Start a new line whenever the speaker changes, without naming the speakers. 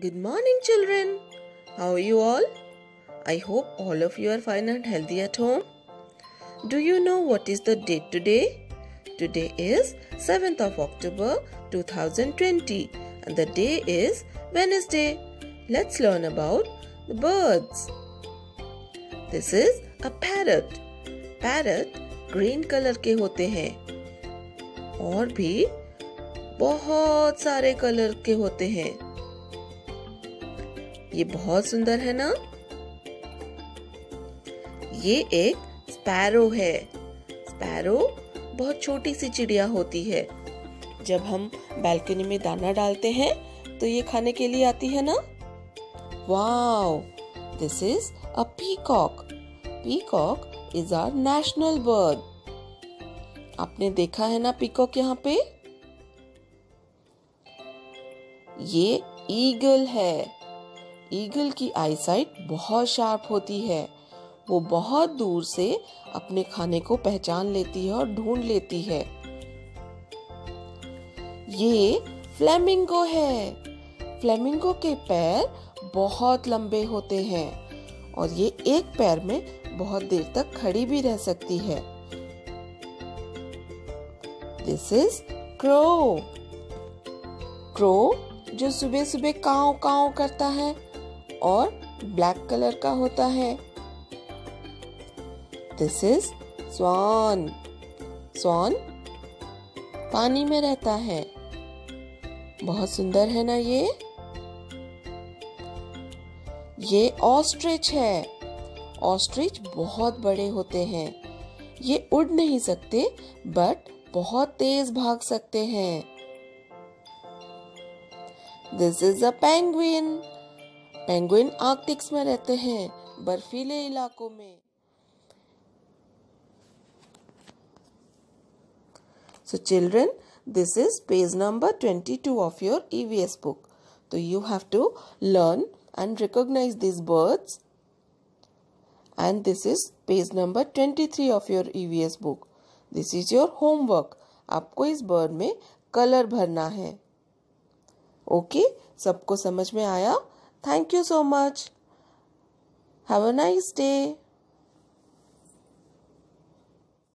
Good morning, children. How are you all? I hope all of you are fine and healthy at home. Do you know what is the date today? Today is 7th of October 2020 and the day is Wednesday. Let's learn about the birds. This is a parrot. Parrot green color के होते हैं और भी बहुत सारे colour के होते हैं ये बहुत सुंदर है ना? ये एक स्पैरो है। स्पैरो बहुत छोटी सी चिड़िया होती है। जब हम बालकनी में दाना डालते हैं तो ये खाने के लिए आती है ना? Wow! This is a peacock peacock is our national bird आपने देखा है ना पीकॉक यहाँ पे? ये ईगल है। ईगल की आईसाइट बहुत शार्प होती है। वो बहुत दूर से अपने खाने को पहचान लेती है और ढूंढ लेती है। ये फ्लेमिंगो है। फ्लेमिंगो के पैर बहुत लंबे होते हैं और ये एक पैर में बहुत देर तक खड़ी भी रह सकती है। दिस इज़ क्रो क्रो जो सुबह सुबह काव काव करता है और ब्लैक कलर का होता है। दिस इज़ स्वान स्वान पानी में रहता है। बहुत सुंदर है ना ये? ये ऑस्ट्रिच है। ऑस्ट्रिच बहुत बड़े होते हैं। ये उड़ नहीं सकते बट बहुत तेज भाग सकते हैं। This is a penguin penguin Arctics में रहते हैं, बर्फीले इलाकों में। So children this is page number twenty two of your EVS book तो you have to learn and recognise this birds and this is page number twenty three of your EVS book this is your homework आपको इस bird में colour भरना है। Okay okay? सबको समझ में आया? Thank you so much. Have a nice day.